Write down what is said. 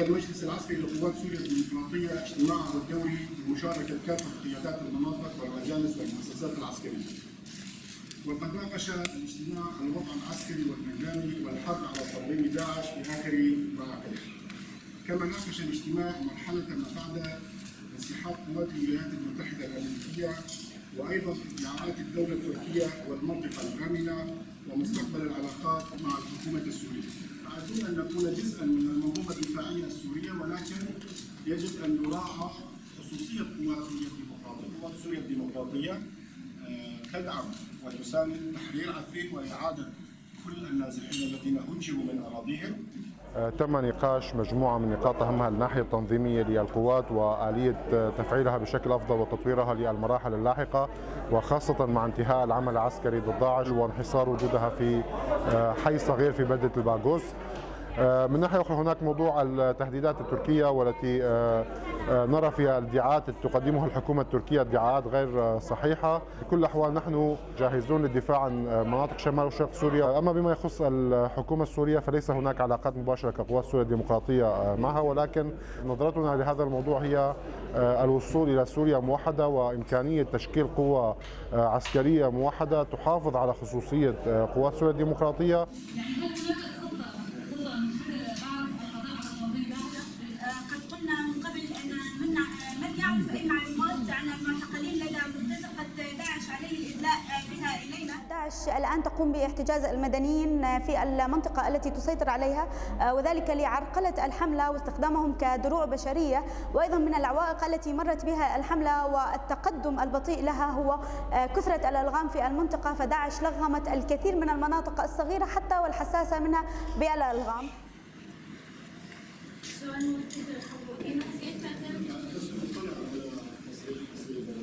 المجلس العسكري لقوات سوريا الديمقراطية اجتماعه الدوري بمشاركة كافة قيادات المناطق والمجالس والمؤسسات العسكرية. وقد ناقش الاجتماع الوضع العسكري والميداني والحرب على تنظيم داعش في آخر مراحله. كما ناقش الاجتماع مرحلة ما بعد انسحاب قوات الولايات المتحدة الأمريكية وأيضا ادعاءات الدولة التركية والمنطقة الآمنة ومستقبل العلاقات. عايزين أن نكون جزءا من المنظومة الدفاعية السورية ولكن يجب أن نراعى خصوصية قوات سوريا الديمقراطية، قوات سوريا الديمقراطية آه، تدعم وتساند تحرير عفريت وإعادة كل النازحين الذين هجروا من أراضيهم. تم نقاش مجموعة من نقاط أهمها الناحية التنظيمية للقوات وآلية تفعيلها بشكل أفضل وتطويرها للمراحل اللاحقة وخاصة مع انتهاء العمل العسكري ضد داعش وانحصار وجودها في حي صغير في بلدة الباغوس. من ناحية أخرى هناك موضوع التهديدات التركية والتي نرى فيها ادعاءات تقدمها الحكومة التركية ادعاءات غير صحيحة. في كل الأحوال نحن جاهزون للدفاع عن مناطق شمال وشرق سوريا. أما بما يخص الحكومة السورية فليس هناك علاقات مباشرة كقوات سوريا الديمقراطية معها. ولكن نظرتنا لهذا الموضوع هي الوصول إلى سوريا موحدة وإمكانية تشكيل قوة عسكرية موحدة تحافظ على خصوصية قوات سوريا الديمقراطية. داعش الآن تقوم باحتجاز المدنيين في المنطقة التي تسيطر عليها وذلك لعرقلة الحملة واستخدامهم كدروع بشرية. وأيضا من العوائق التي مرت بها الحملة والتقدم البطيء لها هو كثرة الألغام في المنطقة فداعش لغمت الكثير من المناطق الصغيرة حتى والحساسة منها مهم